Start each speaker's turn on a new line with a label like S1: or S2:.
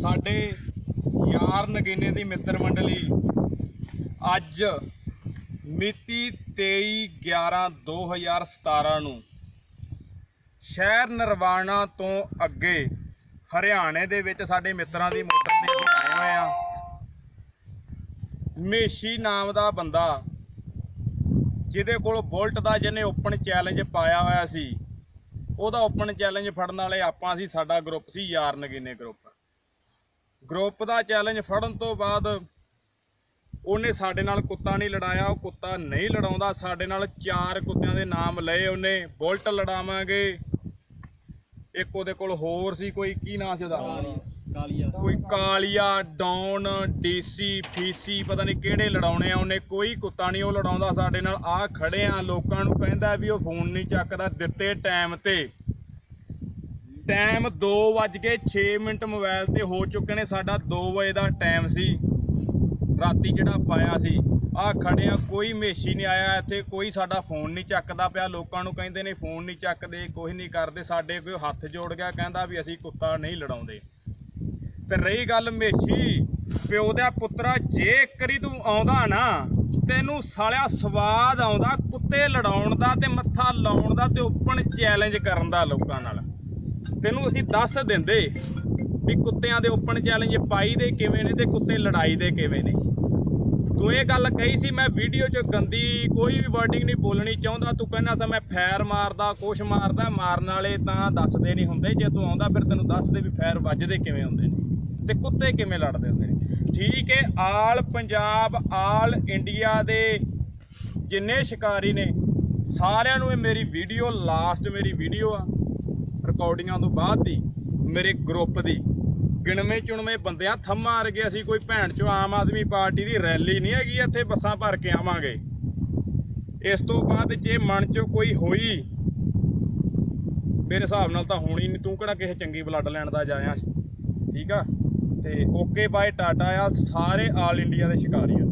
S1: ਸਾਡੇ ਯਾਰ ਨਗੀਨੇ ਦੀ ਮਿੱਤਰ ਮੰਡਲੀ ਅੱਜ ਮਿਤੀ 23/11/2017 ਨੂੰ ਸ਼ਹਿਰ ਨਰਵਾਣਾ ਤੋਂ ਅੱਗੇ ਹਰਿਆਣੇ ਦੇ ਵਿੱਚ ਸਾਡੇ ਮਿੱਤਰਾਂ ਦੀ ਮੋਟਰ ਤੇ ਅਸੀਂ ਆਏ ਹੋਏ ਆ ਮੇਸ਼ੀ ਨਾਮ ਦਾ ਬੰਦਾ, ਜਿਹਦੇ ਕੋਲ ਬੁਲਟ ਦਾ ਜਿਹਨੇ ਓਪਨ ਚੈਲੰਜ ਪਾਇਆ ਹੋਇਆ ਸੀ, ਉਹਦਾ ਓਪਨ ਚੈਲੰਜ ਫੜਨ ਵਾਲੇ ਆਪਾਂ ਸੀ, ਸਾਡਾ ਗਰੁੱਪ ਸੀ ਯਾਰ ਨਗੀਨੇ ਗਰੁੱਪ। ਗਰੁੱਪ ਦਾ ਚੈਲੰਜ ਫੜਨ ਤੋਂ ਬਾਅਦ ਉਹਨੇ ਸਾਡੇ ਨਾਲ ਕੁੱਤਾ ਨਹੀਂ ਲੜਾਇਆ ਉਹ ਕੁੱਤਾ ਨਹੀਂ ਲੜਾਉਂਦਾ। ਸਾਡੇ ਨਾਲ ਚਾਰ ਕੁੱਤਿਆਂ ਦੇ ਨਾਮ ਲਏ ਉਹਨੇ ਬੁਲਟ ਲੜਾਵਾਂਗੇ। ਇੱਕ ਉਹਦੇ ਕੋਲ ਹੋਰ ਸੀ ਕੋਈ ਕੀ ਨਾਂ ਸੀ ਉਹਦਾ?
S2: ਕਾਲੀਆ
S1: ਕੋਈ ਕਾਲੀਆ ਡੌਨ ਡੀਸੀ ਫੀਸੀ ਪਤਾ ਨਹੀਂ ਕਿਹੜੇ ਲੜਾਉਣੇ ਆ ਉਹਨੇ ਕੋਈ ਕੁੱਤਾ ਨਹੀਂ ਉਹ ਲੜਾਉਂਦਾ ਸਾਡੇ ਨਾਲ। ਆ ਖੜੇ ਆ ਲੋਕਾਂ ਨੂੰ ਕਹਿੰਦਾ ਵੀ ਉਹ ਫੋਨ ਨਹੀਂ ਚੱਕਦਾ ਦਿੱਤੇ ਟਾਈਮ ਤੇ। ਟਾਈਮ 2:06 ਮਿੰਟ ਮੋਬਾਈਲ ਤੇ ਹੋ ਚੁੱਕੇ ਨੇ, ਸਾਡਾ 2 ਵਜੇ ਦਾ ਟਾਈਮ ਸੀ। ਰਾਤੀ ਜਿਹੜਾ ਪਾਇਆ ਸੀ ਆ ਖੜਿਆ, ਕੋਈ ਮੇਸ਼ੀ ਨਹੀਂ ਆਇਆ ਇੱਥੇ, ਕੋਈ ਸਾਡਾ ਫੋਨ ਨਹੀਂ ਚੱਕਦਾ ਪਿਆ। ਲੋਕਾਂ ਨੂੰ ਕਹਿੰਦੇ ਨੇ ਫੋਨ ਨਹੀਂ ਚੱਕਦੇ ਕੋਈ ਨਹੀਂ ਕਰਦੇ, ਸਾਡੇ ਕੋਈ ਹੱਥ ਜੋੜ ਗਿਆ, ਕਹਿੰਦਾ ਵੀ ਅਸੀਂ ਕੁੱਤਾ ਨਹੀਂ ਲੜਾਉਂਦੇ। ਤੇ ਰਹੀ ਗੱਲ ਮੇਸ਼ੀ, ਪਿਓ ਦਾ ਪੁੱਤਰਾ, ਜੇ ਕਰੀ ਤੂੰ ਆਉਂਦਾ ਨਾ, ਤੈਨੂੰ ਸਾਲਿਆ ਸਵਾਦ ਆਉਂਦਾ ਕੁੱਤੇ ਲੜਾਉਣ ਦਾ ਤੇ ਮੱਥਾ ਲਾਉਣ ਦਾ ਤੇ ਓਪਨ ਚੈਲੰਜ ਕਰਨ ਦਾ ਲੋਕਾਂ ਨਾਲ। ਤੈਨੂੰ ਅਸੀਂ ਦੱਸ ਦਿੰਦੇ ਵੀ ਕੁੱਤਿਆਂ ਦੇ ਓਪਨ ਚੈਲੰਜ ਪਾਈ ਦੇ ਕਿਵੇਂ ਨੇ ਤੇ ਕੁੱਤੇ ਲੜਾਈ ਦੇ ਕਿਵੇਂ ਨੇ। ਤੂੰ ਇਹ ਗੱਲ ਕਹੀ ਸੀ, ਮੈਂ ਵੀਡੀਓ 'ਚ ਗੰਦੀ ਕੋਈ ਵੀ ਵਰਡਿੰਗ ਨਹੀਂ ਬੋਲਣੀ ਚਾਹੁੰਦਾ। ਤੂੰ ਕਹਿੰਦਾ ਸੀ, ਮੈਂ ਫੈਰ ਮਾਰਦਾ, ਕੁਛ ਮਾਰਦਾ, ਮਾਰਨ ਵਾਲੇ ਤਾਂ ਦੱਸਦੇ ਨਹੀਂ ਹੁੰਦੇ। ਜੇ ਤੂੰ ਆਉਂਦਾ, ਫਿਰ ਤੈਨੂੰ ਦੱਸਦੇ ਵੀ ਫੈਰ ਵੱਜਦੇ ਕਿਵੇਂ ਹੁੰਦੇ ਨੇ ਤੇ ਕੁੱਤੇ ਕਿਵੇਂ ਲੜਦੇ ਹੁੰਦੇ ਨੇ। ਠੀਕ ਹੈ, ਆਲ ਪੰਜਾਬ, ਆਲ ਇੰਡੀਆ ਦੇ ਜਿੰਨੇ ਸ਼ਿਕਾਰੀ ਨੇ, ਸਾਰਿਆਂ ਨੂੰ ਇਹ ਮੇਰੀ ਵੀਡੀਓ ਲਾਸਟ ਮੇਰੀ ਵੀਡੀਓ ਆ। ਰਿਕਾਰਡਿੰਗਾਂ ਤੋਂ ਬਾਅਦ ਦੀ ਮੇਰੇ ਗਰੁੱਪ ਦੀ। ਗਿਣਵੇਂ ਚੁਣਵੇਂ ਬੰਦਿਆਂ ਥੰਮਾਂ ਰਗੇ ਅਸੀਂ ਕੋਈ ਭੈਣ ਚੋ ਆਮ ਆਦਮੀ ਪਾਰਟੀ ਦੀ ਰੈਲੀ ਨਹੀਂ ਹੈਗੀ, ਇੱਥੇ ਬੱਸਾਂ ਭਰ ਕੇ ਆਵਾਂਗੇ। ਇਸ ਤੋਂ ਬਾਅਦ ਜੇ ਮਨ ਚੋਂ ਕੋਈ ਹੋਈ, ਮੇਰੇ ਹਿਸਾਬ ਨਾਲ ਤਾਂ ਹੋਣੀ ਨਹੀਂ, ਤੂੰ ਕਿਹੜਾ ਕਿਸੇ ਚੰਗੀ ਬਲੱਡ ਲੈਣ ਦਾ ਜਾਇਆ? ਠੀਕ ਆ? ਤੇ ਓਕੇ ਬਾਏ ਟਾਟਾ ਆ, ਸਾਰੇ ਆਲ ਇੰਡੀਆ ਦੇ ਸ਼ਿਕਾਰੀ ਆ।